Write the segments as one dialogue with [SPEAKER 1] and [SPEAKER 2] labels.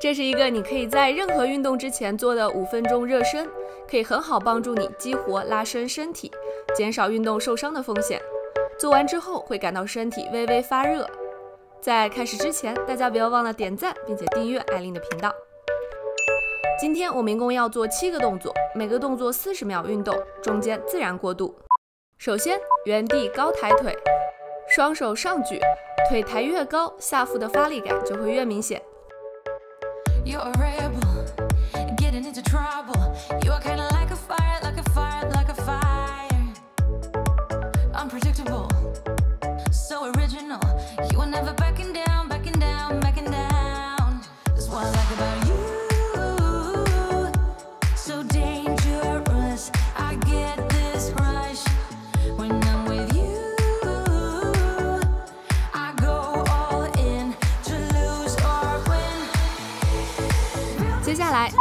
[SPEAKER 1] 这是一个你可以在任何运动之前做的五分钟热身，可以很好帮助你激活、拉伸身体，减少运动受伤的风险。做完之后会感到身体微微发热。在开始之前，大家不要忘了点赞，并且订阅艾琳的频道。今天我们一共要做七个动作，每个动作四十秒运动，中间自然过渡。首先，原地高抬腿，双手上举，腿抬越高，下腹的发力感就会越明显。You're a rebel, getting into trouble. You are kinda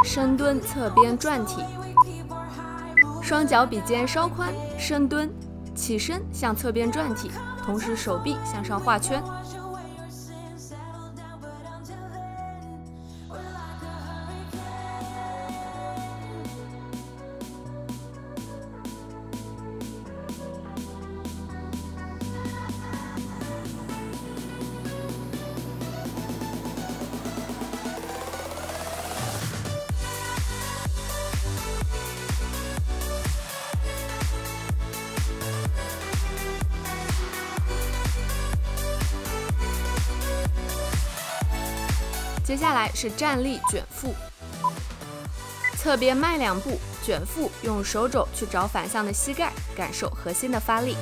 [SPEAKER 1] 深蹲侧边转体，双脚比肩稍宽，深蹲，起身向侧边转体，同时手臂向上画圈。接下来是站立卷腹，侧边迈两步，卷腹，用手肘去找反向的膝盖，感受核心的发力。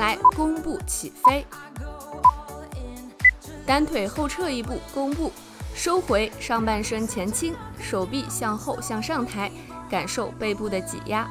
[SPEAKER 1] 来，弓步起飞，单腿后撤一步，弓步，收回，上半身前倾，手臂向后向上抬，感受背部的挤压。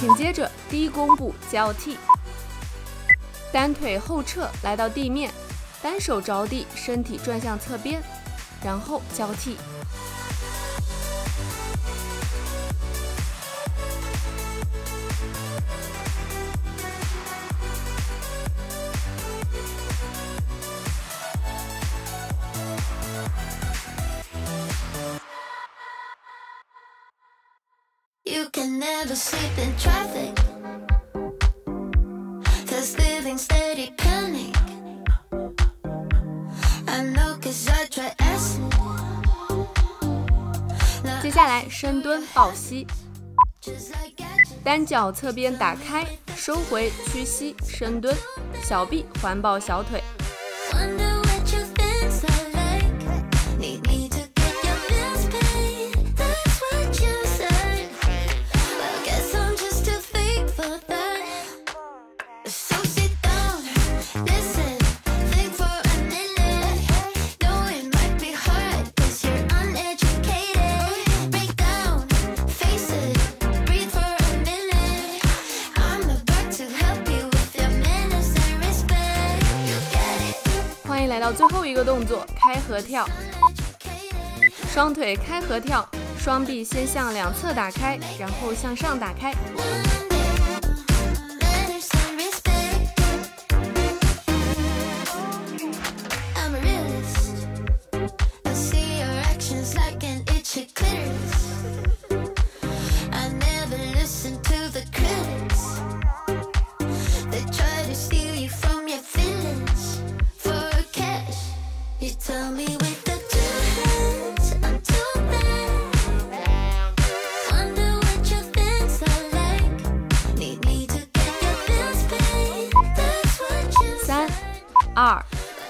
[SPEAKER 1] 紧接着低弓步交替，单腿后撤来到地面，单手着地，身体转向侧边，然后交替。接下来深蹲抱膝，单脚侧边打开，收回屈膝深蹲，小臂环抱小腿。最后一个动作，开合跳，双腿开合跳，双臂先向两侧打开，然后向上打开。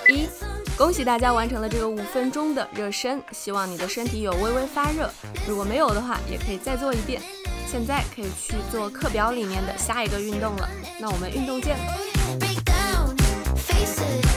[SPEAKER 1] 一。恭喜大家完成了这个五分钟的热身希望你的身体有微微发热。如果没有的话也可以再做一遍。现在可以去做课表里面的下一个运动了。那我们运动见。Down faces